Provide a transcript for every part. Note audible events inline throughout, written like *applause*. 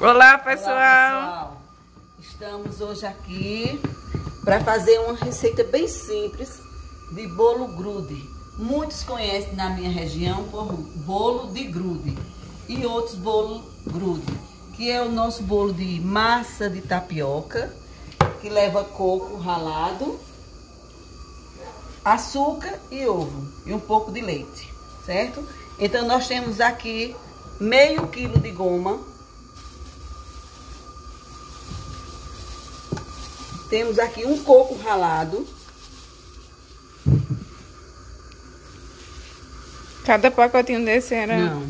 Olá, pessoal. Olá, pessoal. Estamos hoje aqui para fazer uma receita bem simples de bolo grude. Muitos conhecem na minha região por bolo de grude e outros bolo grude, que é o nosso bolo de massa de tapioca, que leva coco ralado, açúcar e ovo e um pouco de leite, certo? Então nós temos aqui meio quilo de goma, temos aqui um coco ralado, Cada pacotinho desse era... não,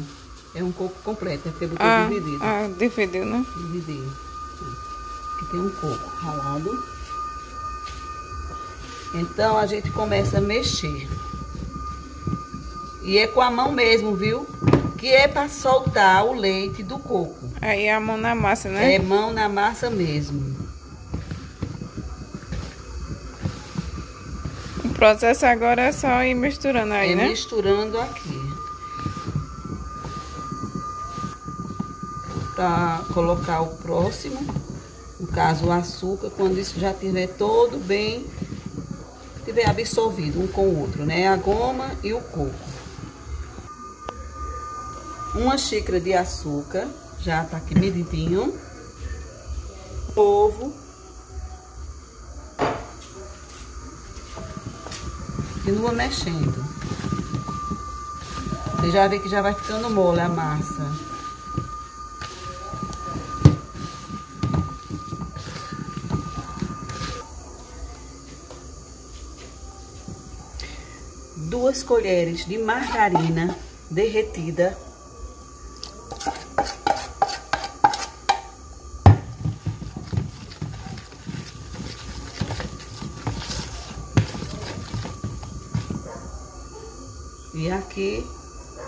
é um coco completo, é porque eu botei ah, dividido. Ah, dividiu, né? Dividir. Aqui tem um coco ralado. Então a gente começa a mexer. E é com a mão mesmo, viu? Que é para soltar o leite do coco. Aí a mão na massa, né? É mão na massa mesmo. O processo agora é só ir misturando aí, é né? misturando aqui. Para colocar o próximo, no caso o açúcar, quando isso já tiver todo bem, tiver absorvido um com o outro, né? A goma e o coco. Uma xícara de açúcar, já tá aqui medidinho. Ovo. Continua mexendo. Você já vê que já vai ficando mole a massa. Duas colheres de margarina derretida. E aqui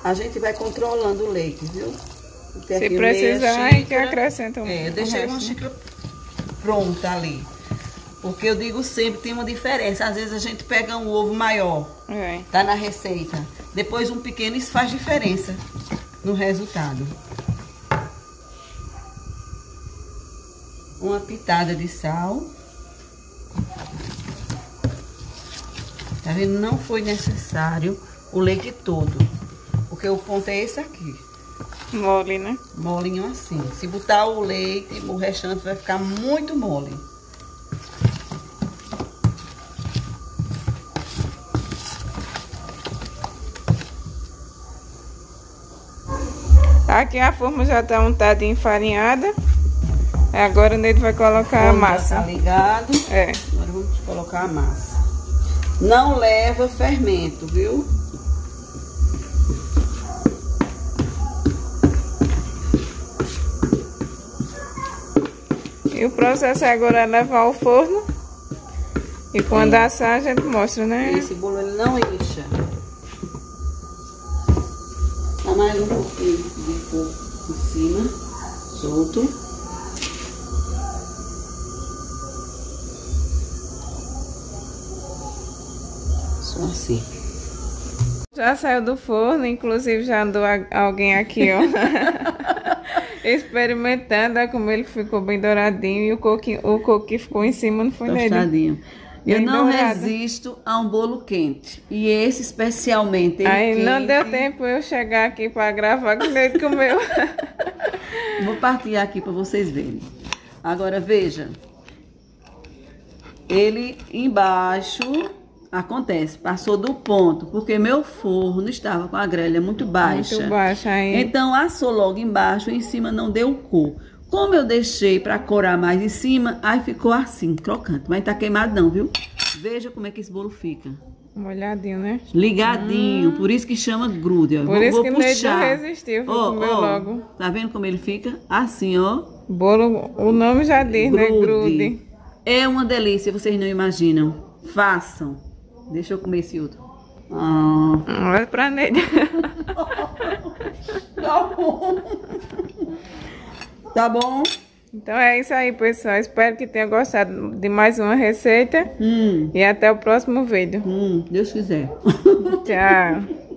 a gente vai controlando o leite, viu? Tem Se precisar, aí que acrescenta um É, eu deixei resto, uma xícara pronta ali. Porque eu digo sempre, tem uma diferença. Às vezes a gente pega um ovo maior, É. tá na receita. Depois um pequeno, isso faz diferença no resultado. Uma pitada de sal. Tá vendo? Não foi necessário o leite todo. Porque o ponto é esse aqui. Mole, né? Molinho assim. Se botar o leite, o restante vai ficar muito mole. Aqui a forma já tá untada e enfarinhada. Agora nele vai colocar a já massa. Tá ligado. É. Agora vamos colocar a massa. Não leva fermento, viu? E o processo agora é levar ao forno. E quando assar a gente mostra, né? Esse bolo ele não incha. Dá mais um pouquinho de coco em cima, solto. Só assim. Já saiu do forno, inclusive já andou alguém aqui, ó. *laughs* Experimentando, olha como ele ficou bem douradinho. E o coquinho, o coco que ficou em cima não foi nele. Tostadinho. Eu Bem não dourado. resisto a um bolo quente. E esse especialmente. Aí não quente. deu tempo eu chegar aqui pra gravar com ele comeu. *laughs* Vou partir aqui para vocês verem. Agora veja. Ele embaixo acontece, passou do ponto, porque meu forno estava com a grelha muito baixa. Muito baixo aí. Então assou logo embaixo, em cima não deu cor. Como eu deixei para corar mais em cima, aí ficou assim, crocante. Mas tá queimado não, viu? Veja como é que esse bolo fica. Molhadinho, né? Ligadinho, por isso que chama grude. Ó. Por vou, isso vou que Neide não puxar. resistiu, foi Ó, comer ó, logo. Tá vendo como ele fica? Assim, ó. Bolo, o nome já diz, né? Grude. É uma delícia, vocês não imaginam. Façam. Deixa eu comer esse outro. Ah, Olha pra Neide. *laughs* tá bom. Tá bom? Então é isso aí, pessoal. Espero que tenham gostado de mais uma receita. Hum, E até o próximo vídeo. hum, Deus quiser. Tchau. *laughs*